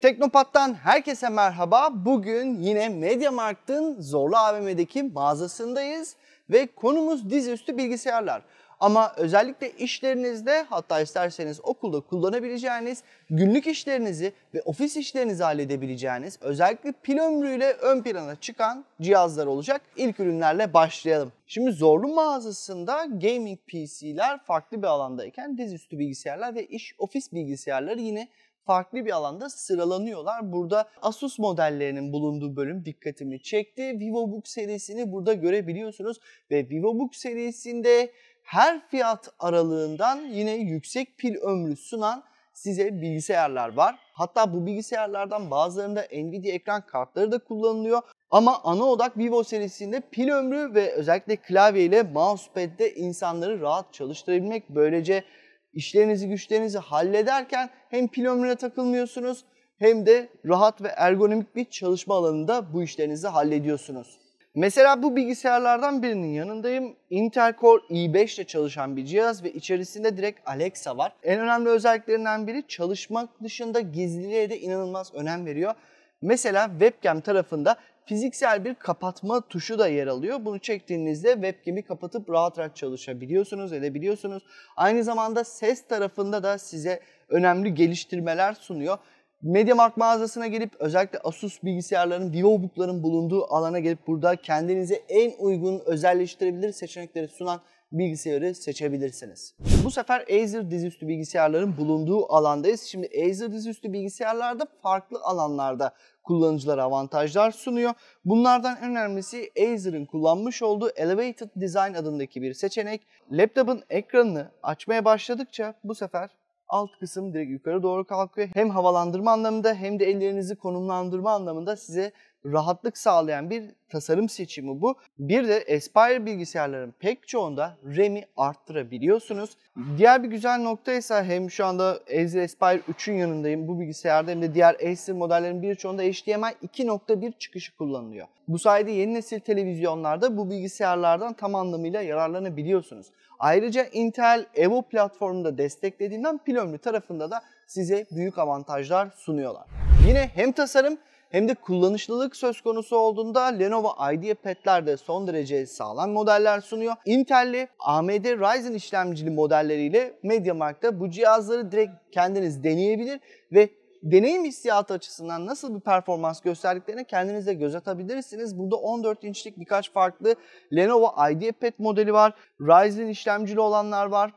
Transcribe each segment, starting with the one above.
Teknopat'tan herkese merhaba. Bugün yine MediaMarkt'ın Zorlu AVM'deki mağazasındayız ve konumuz dizüstü bilgisayarlar. Ama özellikle işlerinizde hatta isterseniz okulda kullanabileceğiniz, günlük işlerinizi ve ofis işlerinizi halledebileceğiniz özellikle pil ömrüyle ön plana çıkan cihazlar olacak. İlk ürünlerle başlayalım. Şimdi Zorlu mağazasında gaming PC'ler farklı bir alandayken dizüstü bilgisayarlar ve iş ofis bilgisayarları yine farklı bir alanda sıralanıyorlar. Burada Asus modellerinin bulunduğu bölüm dikkatimi çekti. VivoBook serisini burada görebiliyorsunuz ve VivoBook serisinde her fiyat aralığından yine yüksek pil ömrü sunan size bilgisayarlar var. Hatta bu bilgisayarlardan bazılarında Nvidia ekran kartları da kullanılıyor. Ama ana odak Vivo serisinde pil ömrü ve özellikle klavye ile mousepad'de insanları rahat çalıştırabilmek. Böylece işlerinizi güçlerinizi hallederken hem pil takılmıyorsunuz hem de rahat ve ergonomik bir çalışma alanında bu işlerinizi hallediyorsunuz. Mesela bu bilgisayarlardan birinin yanındayım. Intel Core i5 ile çalışan bir cihaz ve içerisinde direkt Alexa var. En önemli özelliklerinden biri çalışmak dışında gizliliğe de inanılmaz önem veriyor. Mesela webcam tarafında fiziksel bir kapatma tuşu da yer alıyor. Bunu çektiğinizde webcam'i kapatıp rahat rahat çalışabiliyorsunuz, edebiliyorsunuz. Aynı zamanda ses tarafında da size önemli geliştirmeler sunuyor. MediaMarkt mağazasına gelip özellikle Asus bilgisayarların, VivoBook'ların bulunduğu alana gelip burada kendinize en uygun özelleştirebilir seçenekleri sunan bilgisayarı seçebilirsiniz. Bu sefer Acer dizüstü bilgisayarların bulunduğu alandayız. Şimdi Acer dizüstü bilgisayarlarda farklı alanlarda kullanıcılara avantajlar sunuyor. Bunlardan en önemlisi Acer'ın kullanmış olduğu Elevated Design adındaki bir seçenek. Laptopun ekranını açmaya başladıkça bu sefer alt kısım direkt yukarı doğru kalkıyor. Hem havalandırma anlamında hem de ellerinizi konumlandırma anlamında size rahatlık sağlayan bir tasarım seçimi bu. Bir de Aspire bilgisayarların pek çoğunda RAM'i arttırabiliyorsunuz. Diğer bir güzel nokta ise hem şu anda Acer Aspire 3'ün yanındayım bu bilgisayarda hem de diğer Acer modellerin birçoğunda HDMI 2.1 çıkışı kullanılıyor. Bu sayede yeni nesil televizyonlarda bu bilgisayarlardan tam anlamıyla yararlanabiliyorsunuz. Ayrıca Intel Evo platformunda desteklediğinden pil ömrü tarafında da size büyük avantajlar sunuyorlar. Yine hem tasarım hem de kullanışlılık söz konusu olduğunda Lenovo IdeaPad'ler de son derece sağlam modeller sunuyor. Intel'li AMD Ryzen işlemcili modelleriyle MediaMarkt'ta bu cihazları direkt kendiniz deneyebilir ve deneyim hissiyatı açısından nasıl bir performans gösterdiklerine kendiniz de göz atabilirsiniz. Burada 14 inçlik birkaç farklı Lenovo IdeaPad modeli var. Ryzen işlemcili olanlar var.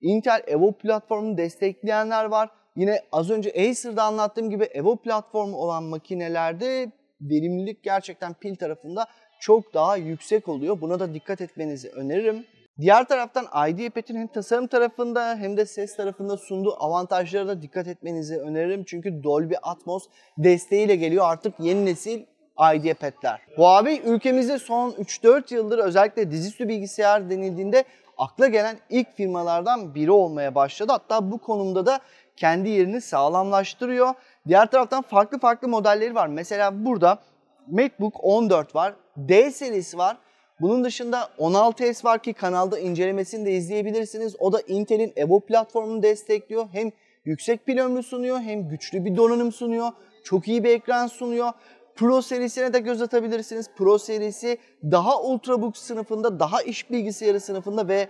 Intel Evo platformunu destekleyenler var. Yine az önce Acer'da anlattığım gibi Evo platformu olan makinelerde verimlilik gerçekten pil tarafında çok daha yüksek oluyor. Buna da dikkat etmenizi öneririm. Diğer taraftan IdeaPad'in hem tasarım tarafında hem de ses tarafında sunduğu avantajlara da dikkat etmenizi öneririm. Çünkü Dolby Atmos desteğiyle geliyor artık yeni nesil IdeaPad'ler. Huawei ülkemizde son 3-4 yıldır özellikle dizüstü bilgisayar denildiğinde akla gelen ilk firmalardan biri olmaya başladı. Hatta bu konumda da kendi yerini sağlamlaştırıyor. Diğer taraftan farklı farklı modelleri var. Mesela burada MacBook 14 var, D serisi var. Bunun dışında 16S var ki kanalda incelemesini de izleyebilirsiniz. O da Intel'in Evo platformunu destekliyor. Hem yüksek pil ömrü sunuyor hem güçlü bir donanım sunuyor. Çok iyi bir ekran sunuyor. Pro serisine de göz atabilirsiniz. Pro serisi daha ultrabook sınıfında, daha iş bilgisayarı sınıfında ve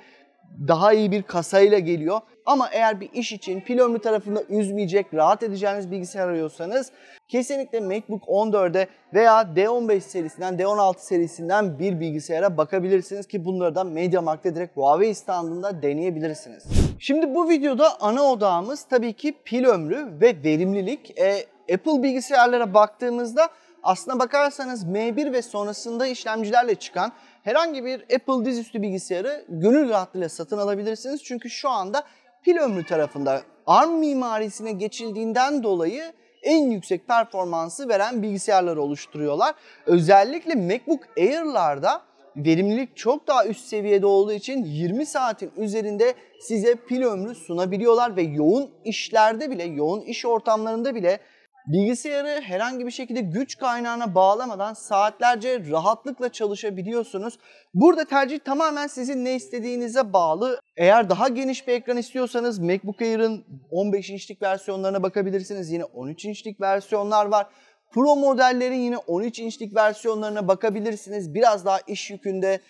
daha iyi bir kasayla geliyor. Ama eğer bir iş için pil ömrü tarafında üzmeyecek, rahat edeceğiniz bilgisayar arıyorsanız kesinlikle MacBook 14'e veya D15 serisinden, D16 serisinden bir bilgisayara bakabilirsiniz ki bunları da MediaMarkt'ta direkt Huawei standında deneyebilirsiniz. Şimdi bu videoda ana odağımız tabii ki pil ömrü ve verimlilik. E, Apple bilgisayarlara baktığımızda aslına bakarsanız M1 ve sonrasında işlemcilerle çıkan herhangi bir Apple dizüstü bilgisayarı gönül rahatlığıyla satın alabilirsiniz. Çünkü şu anda pil ömrü tarafında ARM mimarisine geçildiğinden dolayı en yüksek performansı veren bilgisayarları oluşturuyorlar. Özellikle MacBook Air'larda verimlilik çok daha üst seviyede olduğu için 20 saatin üzerinde size pil ömrü sunabiliyorlar ve yoğun işlerde bile, yoğun iş ortamlarında bile Bilgisayarı herhangi bir şekilde güç kaynağına bağlamadan saatlerce rahatlıkla çalışabiliyorsunuz. Burada tercih tamamen sizin ne istediğinize bağlı. Eğer daha geniş bir ekran istiyorsanız MacBook Air'ın 15 inçlik versiyonlarına bakabilirsiniz. Yine 13 inçlik versiyonlar var. Pro modellerin yine 13 inçlik versiyonlarına bakabilirsiniz. Biraz daha iş yükünde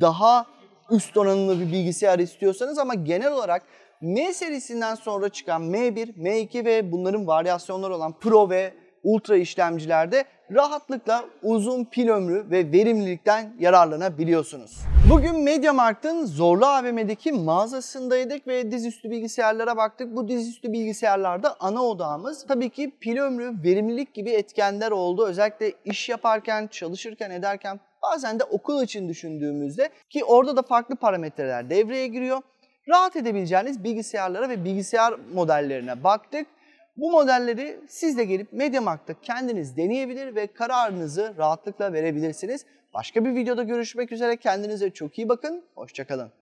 daha üst donanımlı bir bilgisayar istiyorsanız ama genel olarak M serisinden sonra çıkan M1, M2 ve bunların varyasyonları olan Pro ve Ultra işlemcilerde rahatlıkla uzun pil ömrü ve verimlilikten yararlanabiliyorsunuz. Bugün MediaMarkt'ın Zorlu AVM'deki mağazasındaydık ve dizüstü bilgisayarlara baktık. Bu dizüstü bilgisayarlarda ana odağımız tabii ki pil ömrü, verimlilik gibi etkenler oldu. Özellikle iş yaparken, çalışırken, ederken bazen de okul için düşündüğümüzde ki orada da farklı parametreler devreye giriyor. Rahat edebileceğiniz bilgisayarlara ve bilgisayar modellerine baktık. Bu modelleri siz de gelip MediaMarkt'ta kendiniz deneyebilir ve kararınızı rahatlıkla verebilirsiniz. Başka bir videoda görüşmek üzere. Kendinize çok iyi bakın. Hoşçakalın.